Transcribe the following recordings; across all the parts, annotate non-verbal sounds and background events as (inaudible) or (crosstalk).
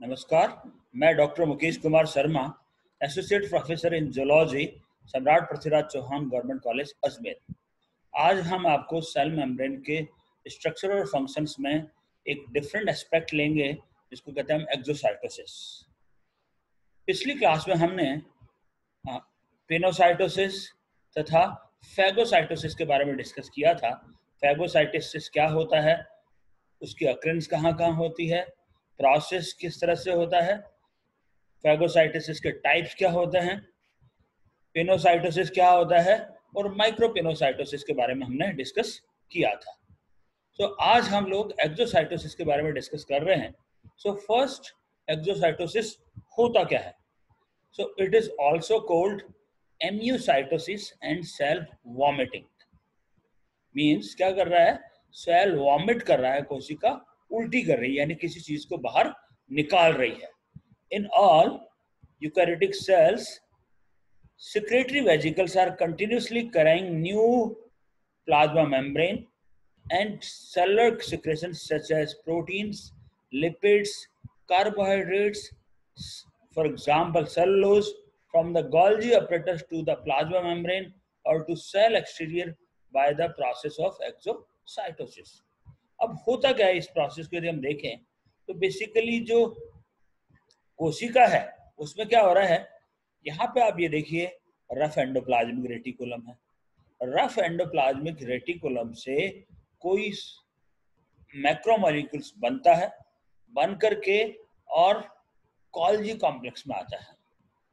नमस्कार, मैं doctor Mukesh Kumar Sharma associate professor in zoology Samrat Prithviraj Chauhan government college Ajmer. आज हम आपको सेल मेम्ब्रेन के स्ट्रक्चर और फ़ंक्शंस में एक डिफरेंट एस्पेक्ट लेंगे, जिसको कहते हैं हम एक्सोसाइटोसिस पिछली क्लास में हमने पेनोसाइटोसिस तथा फैगोसाइटोसिस के बारे में डिस्कस किया था। फैगोसाइटोसिस क्या होता है? उसकी अक्रेंस कहाँ कहाँ होती है? प्रोसेस किस तरह से होता है? फैगोसाइटोसिस के टाइप्स क्या होते हैं? पेनोसाइटोसिस क्या होता है? और माइक्रोपेनोसाइटोसिस के बारे में हमने डिस्कस किया था। तो so, आज हम लोग एक्सोसाइटोसिस के बारे में डिस्कस कर रहे हैं। सो फ़र्स्ट एक्सोसाइटोसिस होता क्या है? So it is also called emiocytosis and cell vomiting means क्या कर रहा है? सेल वॉमिट कर रहा है कोशिका उल्टी कर रही है, यानी किसी चीज़ को बाहर निकाल रही है। In all eukaryotic cells secretory vesicles are continuously carrying new plasma membrane and cellular secretion such as proteins lipids carbohydrates for example cellulose from the Golgi apparatus to the plasma membrane और to cell exterior by the process of exocytosis अब होता क्या है इस process को यदि हम देखें तो बेसिकली जो कोशिका है, उसमें क्या हो रहा है? यहाँ पे आप ये देखिए रफ एंडोप्लाज्मिक रेटिकुलम है। रफ एंडोप्लाज्मिक रेटिकुलम से कोई मैक्रोमोलिक्यूल्स बनता है, बन करके और कॉल्जी कॉम्प्लेक्स में आता है।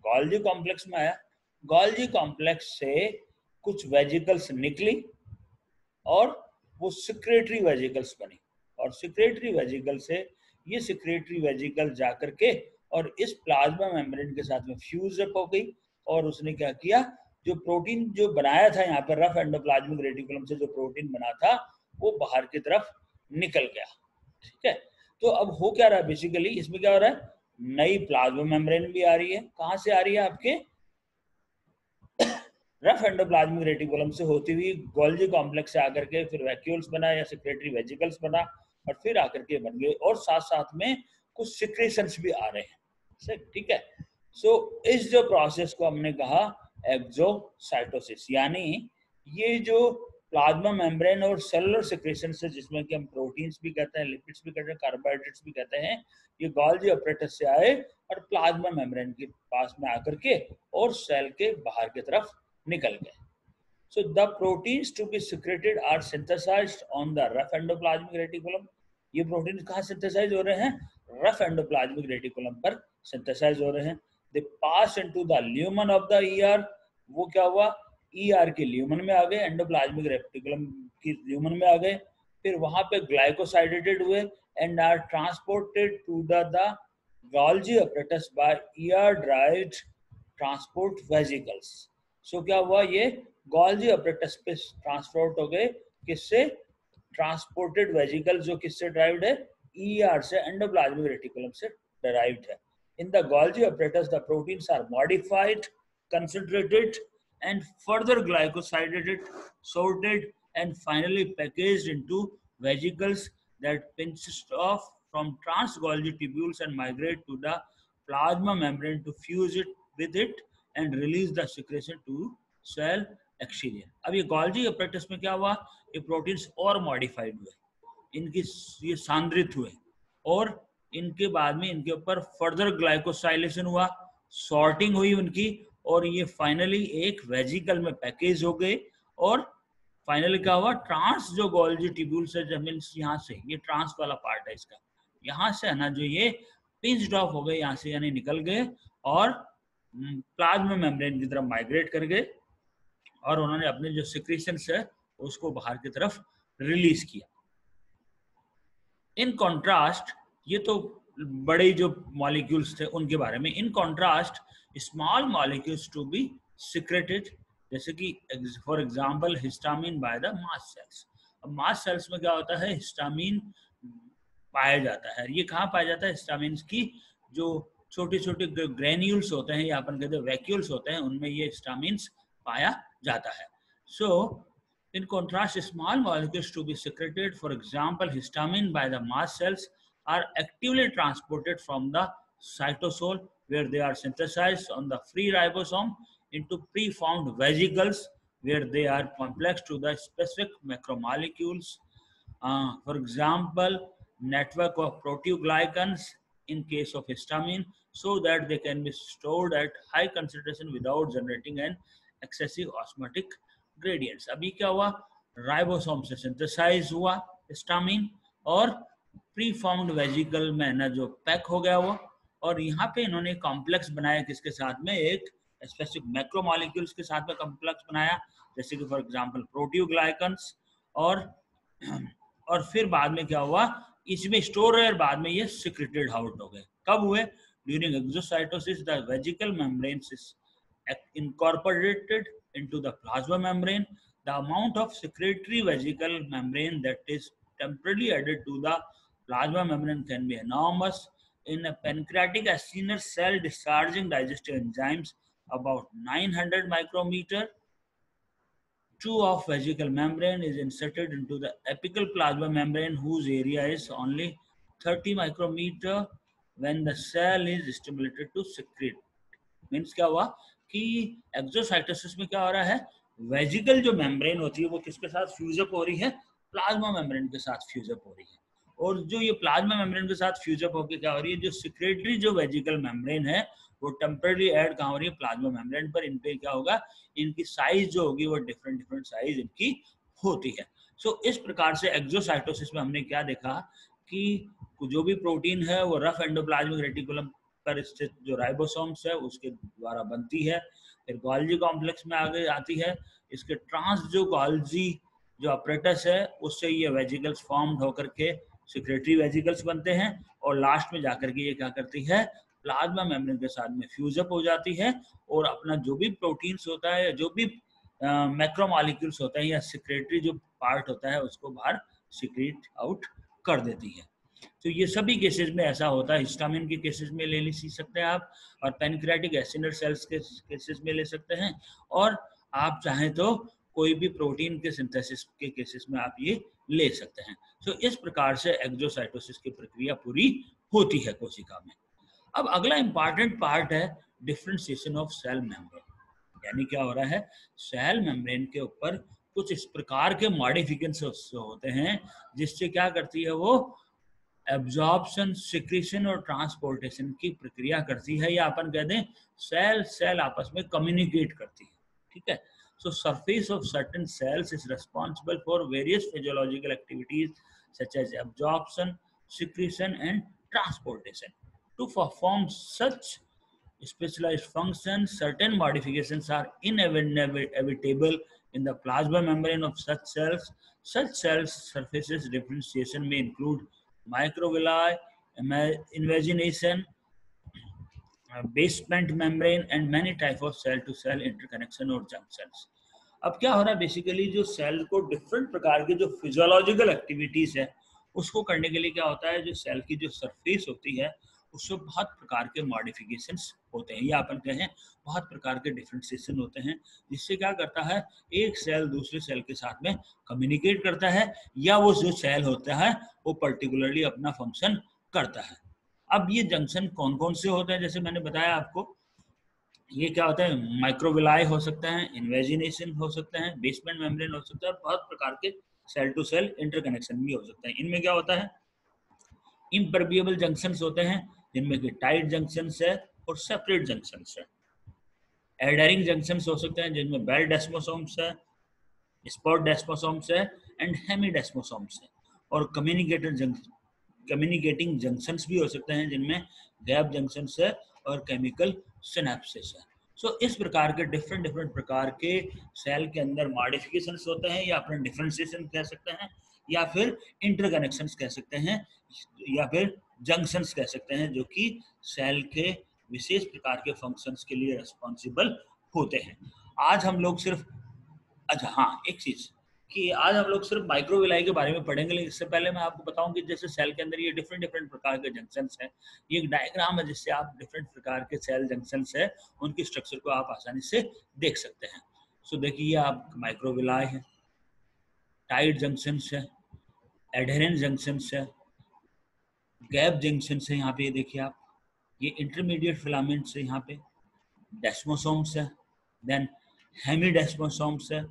कॉल्जी कॉम्प्लेक्स में आया। गॉल्जी कॉम्प्लेक्स से कुछ वेजिकल्स निकली और वो सिक्रेटरी वेजिकल्स बनी। और सिक्रेटरी वेजिकल से ये सिक्रेटरी वेजिकल जा करके और इस प्लाज्मा मेम्ब्रेन के साथ में फ्यूज अप हो गई और उसने क्या किया? जो प्रोटीन जो बनाया था यहाँ पर रफ एंडोप्लाज्मिक रेटिकुलम से जो प्रोटीन बना था, वो बाहर की तरफ़ निकल गया। ठीक है? तो अब हो क्या रहा है बेसिकली इसमें क्या हो रहा है? नई प्लाज्मा मेम्ब्रेन भी आ रही है। कहाँ से आ रही है आपके? रफ एंडोप्लाज्मिक रेटिकुलम से होती हुई गोल्जी कॉम्प्लेक्स से आकर के फिर वैक्यूल्स बना या सिक्रेटरी वेजिकल्स बना और फिर आकर के बन गए और साथ साथ में कुछ सिक्रेशंस भी आ रहे हैं। ठीक है? सो so, इस जो प्रोसेस को हमने कहा एक्सोसाइटोसिस यानी ये जो प्लाज्मा मेम्ब्रेन और सेलुलर सिक्रेशन से जिसमें कि हम प्रोटीन्स भी कहते हैं लिपिड्स भी कहते हैं कार्बोहाइड्रेट्स भी कहते हैं ये गॉल्जी ऑपरेटस से आए और प्लाज्मा मेम्ब्रेन के पास में आकर के और सेल के बाहर की तरफ़ निकल गए। So, the proteins to be secreted are synthesized on the rough endoplasmic reticulum. ये प्रोटीन कहाँ सिंथेसाइज हो रहे हैं? रफ एंडोप्लाज्मिक रेटिकुलम पर सिंथेसाइज हो रहे हैं। They pass into the lumen of the ER वो क्या हुआ? ईआर के ल्यूमन में आ गए एंडोप्लाज्मिक रेटिकुलम की ल्यूमन में आ गए। फिर वहाँ पे ग्लाइकोसाइडेटेड हुए and are transported to the the Golgi apparatus by ER derived transport vesicles. So क्या हुआ? ये गोल्जी ऑपरेटस पे ट्रांसपोर्ट हो गए। किससे? ट्रांसपोर्टेड वेजिकल जो किससे ड्राइव्ड है? ई से एंडोप्लाज्मिक रेटिकुलम से डराइव्ड है। In the Golgi apparatus the proteins are modified concentrated and further glycosylated sorted and finally package into vesicles that consist of from trans Golgi tubules and migrate to the plasma membrane to fuse it with it and release the secretion to cell exterior अब ये Golgi apparatus में क्या हुआ? ये proteins और modified हुए। इनकी ये सांद्रित हुए। और इनके बाद में इनके ऊपर फर्दर ग्लाइकोसाइलेशन हुआ। सॉर्टिंग हुई उनकी और ये फाइनली एक वेजिकल में पैकेज हो गए। और फाइनली क्या हुआ? ट्रांस जो गोल्जी टिब्यूल से ज़मीन यहाँ से, ये ट्रांस वाला पार्ट है इसका। यहाँ से है ना, जो ये पिंच ऑफ़ हो गए, यहाँ से यानी निकल गए। और प्लाज्मा मेम्ब्रेन की तरफ़ माइग्रेट कर गए और उन्होंने अपने जो सिक्रेशन है, उसको बाहर की तरफ़ रिलीज़ किया। इन कॉन्ट्रास्ट ये तो बड़े जो मॉलिक्यूल्स थे, उनके बारे में। In contrast small molecules to be secreted जैसे कि for example histamine by the mast cells अब मास सेल्स में क्या होता है? हिस्टामिन पाया जाता है। ये कहाँ पाया जाता है? हिस्टामिन की जो छोटे छोटे ग्रेन्यूल्स होते हैं, या अपन कहते वैक्यूल्स होते हैं, उनमें ये स्टामिन पाया जाता है। So in contrast small molecules to be secreted for example histamine by the mast cells are actively transported from the cytosol where they are synthesize on the free ribosome into preformed vesicles where they are complex to the specific macromolecules for example network of proteoglycans in case of histamine, so that they can be stored at high concentration without generating an excessive osmotic gradients. अभी क्या हुआ? Ribosome से synthesise हुआ histamine और pre formed vesicle में जो pack हो गया वो, और यहाँ पे इन्होंने कॉम्प्लेक्स बनाया किसके साथ में? एक स्पेसिफिक मैक्रोमोलिक्यूल्स के साथ में कॉम्प्लेक्स बनाया, जैसे कि फॉर एग्जांपल प्रोटियोग्लाइकन्स और (clears throat) और फिर बाद में क्या हुआ? इसमें स्टोर है और बाद में ये सिक्रेटेड आउट हो गए कब हुए during exocytosis the vesicle membrane incorporated into the plasma membrane the amount of secretory vesicle membrane that is temporarily added to the plasma membrane can be enormous in a pancreatic acinar cell discharging digestive enzymes about 900 micrometer. Two of vesicle membrane is inserted into the apical plasma membrane whose area is only 30 micrometer when the cell is stimulated to secrete. Means क्या हुआ कि exocytosis में क्या हो रहा है vesicle जो membrane होती है वो किसके साथ फ्यूजअप हो रही है प्लाज्मा मेम्ब्रेन के साथ फ्यूजअप हो रही है और जो ये प्लाज्मा मेम्ब्रेन के साथ फ्यूजअप होकर क्या हो रही है जो सिक्रेटरी जो वेजिकल मेम्ब्रेन है वो टेम्पररी ऐड कहाँ हो रही है? प्लाज्मा मेम्ब्रेन पर। इनके क्या होगा? इनकी साइज़ जो होगी वो डिफरेंट डिफरेंट साइज़ इनकी होती है। सो so, इस प्रकार से एक्सोसाइटोसिस में हमने क्या देखा कि जो भी प्रोटीन है वो रफ एंडोप्लाज्मिक रेटिकुलम पर स्थित जो राइबोसोम्स है उसके द्वारा बनती है। फिर गॉल्जी कॉम्प्लेक्स में आगे आती है। इसके ट्रांस जो गॉल्जी जो अपरेटस है उससे ये वेजिकल्स फॉर्म्ड होकर के सिक्रेटरी वेजिकल्स बनते हैं और लास्ट में जाकर के ये क्या करती है? प्लाज्मा मेम्ब्रेन के साथ में फ्यूजअप हो जाती है और अपना जो भी प्रोटीन्स होता है या जो भी मैक्रोमोलिक्यूल्स होते हैं या सिक्रेटरी जो पार्ट होता है उसको बाहर सिक्रेट आउट कर देती है। तो ये सभी केसेस में ऐसा होता है। हिस्टामिन के केसेस में ले ली सकते हैं आप और पेनक्रेटिक एसिनर सेल्स के केसेस में ले सकते हैं और आप चाहें तो कोई भी प्रोटीन के सिंथेसिस के केसेस में आप ये ले सकते हैं। तो इस प्रकार से एक्जोसाइटोसिस की प्रक्रिया पूरी होती है कोशिका में। अब अगला इंपॉर्टेंट पार्ट है डिफ्रेंसिएशन ऑफ़ सेल मेम्ब्रेन यानी क्या हो रहा है? सेल मेम्ब्रेन के ऊपर कुछ इस प्रकार के मॉडिफिकेशन होते हैं, जिससे क्या करती है वो एब्जॉर्प्शन सिक्रीशन और ट्रांसपोर्टेशन की प्रक्रिया करती है या अपन कह दें सेल सेल आपस में कम्युनिकेट करती है। ठीक है? So surface of certain cells is responsible for various physiological activities such as absorption, secretion and transportation. To perform such specialized functions, certain modifications are inevitable in the plasma membrane of such cells. Such cells surfaces differentiation may include microvilli, invagination, basement membrane and many type of cell to cell interconnection और junctions अब क्या हो रहा है? Basically जो cell को different प्रकार के जो फिजियोलॉजिकल एक्टिविटीज़ है, उसको करने के लिए क्या होता है? जो सेल की जो सरफेस होती है उसमें बहुत प्रकार के मॉडिफिकेशन होते हैं। या अपन कहें, बहुत प्रकार के डिफ्रेंसिएशन होते हैं, जिससे क्या करता है? एक सेल दूसरे सेल के साथ में कम्युनिकेट करता है, या वो जो सेल होता है, वो पर्टिकुलरली अपना फ़ंक्शन करता है। अब ये जंक्शन कौन कौन से होते हैं? जैसे मैंने बताया आपको, ये क्या होता है? माइक्रोविलाई हो सकता है इन्वेजिनेशन हो सकता है बेसमेंट मेम्ब्रेन हो सकता है बहुत प्रकार के सेल टू सेल इंटरकनेक्शन भी हो सकता है। इनमें क्या होता है? इम्परबिएबल जंक्शन होते हैं, जिनमें कि टाइट जंक्शन है और सेपरेट जंक्शन है। एडरिंग जंक्शन हो सकते हैं, जिनमें बेल डेस्मोसोम्स है स्पॉट डेस्मोसोम्स है एंड हेमी डेस्मोसोम्स है। और कम्युनिकेटर जंक्शन कम्युनिकेटिंग जंक्शंस भी हो सकते हैं जिनमें गैप जंक्शंस है और केमिकल सिनेप्सिस है। सो so, इस प्रकार के डिफरेंट डिफरेंट प्रकार के सेल के अंदर मॉडिफिकेशन होते हैं या अपने डिफ्रेंसिएशन कह सकते हैं या फिर इंटरकनेक्शंस कह सकते हैं या फिर जंक्शंस कह सकते हैं जो कि सेल के विशेष प्रकार के फ़ंक्शंस के लिए रिस्पॉन्सिबल होते हैं। आज हम लोग सिर्फ़ अच्छा हाँ एक चीज़। कि आज हम लोग सिर्फ़ माइक्रोविलाई के बारे में पढ़ेंगे, लेकिन इससे पहले मैं आपको बताऊँ कि जैसे सेल के अंदर ये डिफरेंट डिफरेंट प्रकार के जंक्शंस हैं। ये एक डायग्राम है जिससे आप डिफरेंट प्रकार के सेल जंक्शंस है, उनकी स्ट्रक्चर को आप आसानी से देख सकते हैं। सो देखिए आप माइक्रोविलाई है टाइट जंक्शन है एडहेरेंट जंक्शन है गैप जंक्शन है यहाँ पे, देखिए आप। ये इंटरमीडिएट फिलामेंट है यहाँ पे डेस्मोसोम्स है देन हेमी डेस्मोसोम्स है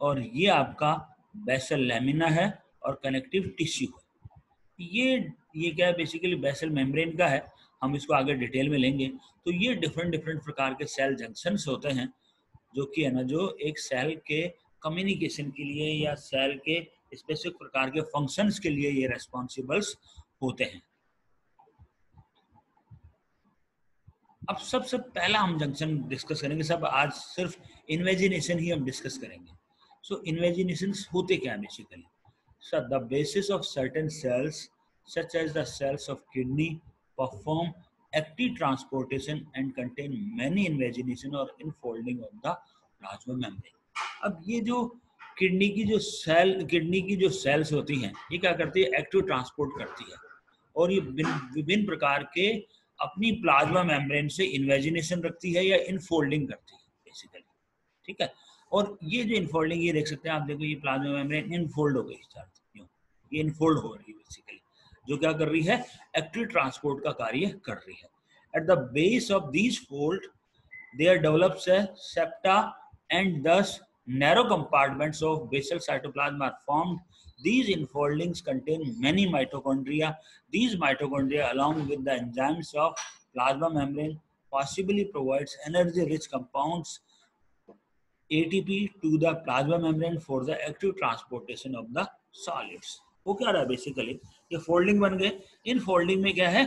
और ये आपका बेसल लेमिना है और कनेक्टिव टिश्यू है। ये ये क्या है? बेसिकली बेसल मेम्ब्रेन का है। हम इसको आगे डिटेल में लेंगे। तो ये डिफरेंट डिफरेंट प्रकार के सेल जंक्शंस होते हैं, जो कि है ना, जो एक सेल के कम्युनिकेशन के लिए या सेल के स्पेसिफिक प्रकार के फ़ंक्शंस के लिए ये रेस्पॉन्सिबल्स होते हैं। अब सबसे सब पहला हम जंक्शन डिस्कस करेंगे। सब आज सिर्फ़ इन्वेजिनेशन ही हम डिस्कस करेंगे। सो इन्वेजिनेशन होते क्या है basically sir the basis of certain cells as the cells of kidney, perform active transportation and contain many invagination or infolding of the plasma membrane. अब ये जो किडनी की जो सेल किडनी की जो सेल्स होती हैं, ये क्या करती है? एक्टिव ट्रांसपोर्ट करती है। और ये विभिन्न प्रकार के अपनी प्लाज्मा मेम्ब्रेन से इन्वेजिनेशन रखती है या इनफोल्डिंग करती है बेसिकली ठीक है? और ये जो इनफोल्डिंग ये देख सकते हैं आप देखो ये प्लाज्मा मेम्ब्रेन इनफोल्ड हो गई ये इनफोल्ड हो रही है बेसिकली जो क्या कर रही है? एक्टिव ट्रांसपोर्ट का कार्य कर रही है। At the base of this fold they are develop septa and thus narrow compartment of basal cytoplasm are formed These infoldings contain many mitochondria. These mitochondria, along with the enzymes of plasma membrane, possibly provides energy-rich compounds ATP to the plasma membrane for the active transportation of the solids. वो क्या रहा basically ये folding बन गए। In folding में क्या है?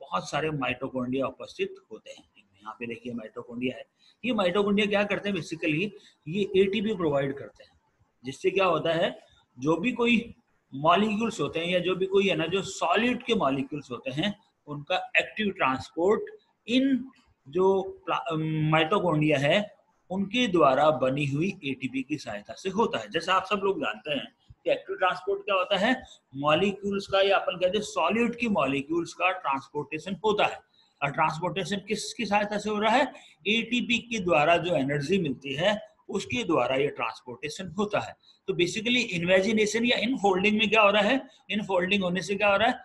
बहुत सारे माइटोकॉन्ड्रिया उपस्थित होते हैं। यहाँ पे देखिए माइटोकॉन्ड्रिया है। ये माइटोकॉन्ड्रिया क्या करते हैं बेसिकली ये एटीपी प्रोवाइड करते हैं। जिससे क्या होता है? जो भी कोई मॉलिक्यूल्स होते हैं या जो भी कोई है ना, जो सॉलिड के मॉलिक्यूल्स होते हैं, उनका एक्टिव ट्रांसपोर्ट इन जो माइटोकॉन्ड्रिया है उनके द्वारा बनी हुई एटीपी की सहायता से होता है। जैसे आप सब लोग जानते हैं कि एक्टिव ट्रांसपोर्ट क्या होता है? मॉलिक्यूल्स का या अपन कहते हैं सॉलिड की मॉलिक्यूल्स का ट्रांसपोर्टेशन होता है। और ट्रांसपोर्टेशन किसकी सहायता से हो रहा है? एटीपी के द्वारा जो एनर्जी मिलती है, उसके द्वारा ये ट्रांसपोर्टेशन होता है। तो बेसिकली इन्वेजिनेशन या इनफोल्डिंग में क्या हो रहा है? इनफोल्डिंग होने से क्या हो रहा है?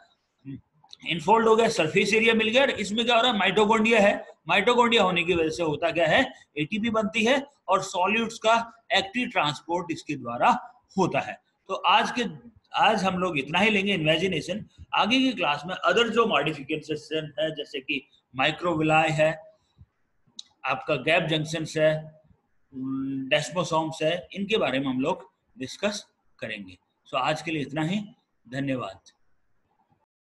इनफोल्ड हो गया सरफेस एरिया मिल गया और इसमें क्या हो रहा है? माइटोकॉन्ड्रिया है। माइटोकॉन्ड्रिया होने की वजह से होता क्या है? एटीपी बनती है और सॉल्यूट्स का एक्टिव ट्रांसपोर्ट इसके द्वारा होता है। तो आज के आज हम लोग इतना ही लेंगे इन्वेजिनेशन आगे की क्लास में अदर जो मॉडिफिकेशन है जैसे कि माइक्रोविलाय है आपका गैप जंक्शन है डेस्मोसोम्स है इनके बारे में हम लोग डिस्कस करेंगे। सो so, आज के लिए इतना ही। धन्यवाद।